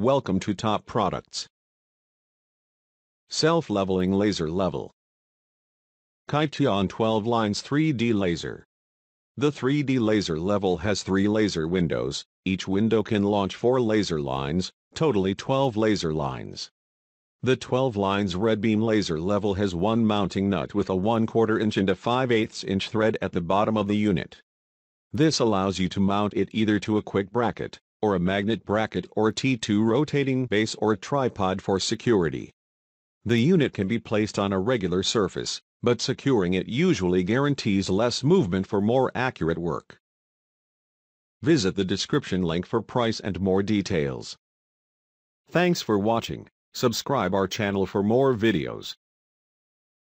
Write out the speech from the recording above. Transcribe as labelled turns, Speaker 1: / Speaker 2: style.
Speaker 1: Welcome to Top Products. Self-leveling laser level. Kytion 12 lines 3D laser. The 3D laser level has three laser windows, each window can launch four laser lines, totally 12 laser lines. The 12 lines red beam laser level has one mounting nut with a 1 quarter inch and a 5 8 inch thread at the bottom of the unit. This allows you to mount it either to a quick bracket, or a magnet bracket or T2 rotating base or tripod for security. The unit can be placed on a regular surface, but securing it usually guarantees less movement for more accurate work. Visit the description link for price and more details. Thanks for watching. Subscribe our channel for more videos.